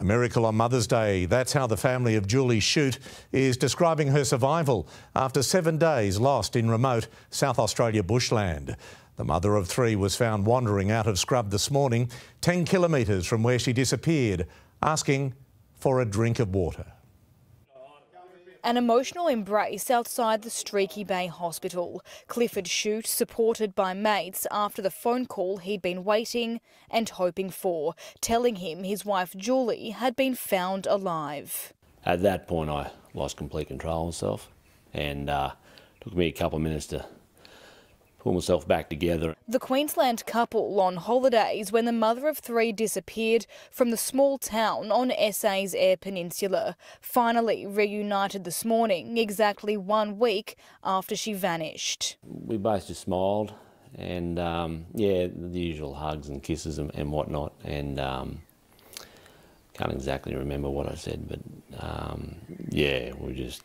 A miracle on Mother's Day. That's how the family of Julie Shute is describing her survival after seven days lost in remote South Australia bushland. The mother of three was found wandering out of scrub this morning, 10 kilometres from where she disappeared, asking for a drink of water. An emotional embrace outside the Streaky Bay Hospital. Clifford Shute supported by mates after the phone call he'd been waiting and hoping for, telling him his wife Julie had been found alive. At that point, I lost complete control of myself, and uh, took me a couple of minutes to pull myself back together. The Queensland couple on holidays when the mother of three disappeared from the small town on SA's Eyre Peninsula, finally reunited this morning, exactly one week after she vanished. We both just smiled and, um, yeah, the usual hugs and kisses and, and whatnot. And um, can't exactly remember what I said, but um, yeah, we just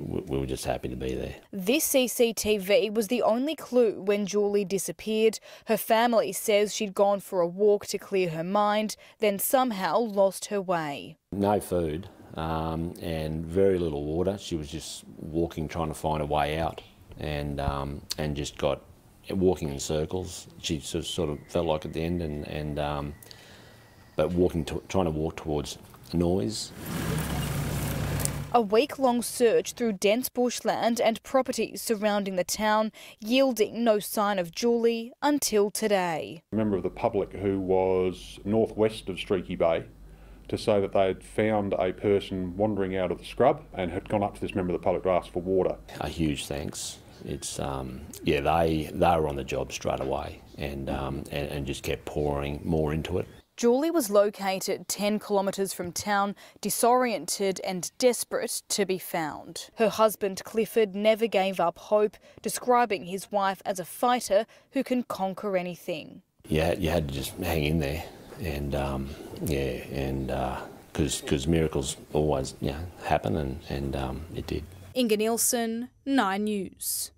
we were just happy to be there. This CCTV was the only clue when Julie disappeared. Her family says she'd gone for a walk to clear her mind, then somehow lost her way. No food um, and very little water. She was just walking, trying to find a way out, and um, and just got walking in circles. She sort of felt like at the end, and and um, but walking, to, trying to walk towards noise. A week-long search through dense bushland and properties surrounding the town, yielding no sign of Julie until today. A member of the public who was northwest of Streaky Bay to say that they had found a person wandering out of the scrub and had gone up to this member of the public to ask for water. A huge thanks. It's um, yeah, they they were on the job straight away and, um, and and just kept pouring more into it. Julie was located 10 kilometres from town, disoriented and desperate to be found. Her husband Clifford never gave up hope, describing his wife as a fighter who can conquer anything. Yeah, you had to just hang in there, and um, yeah, and because uh, because miracles always you know, happen, and and um, it did. Inga Nielsen, Nine News.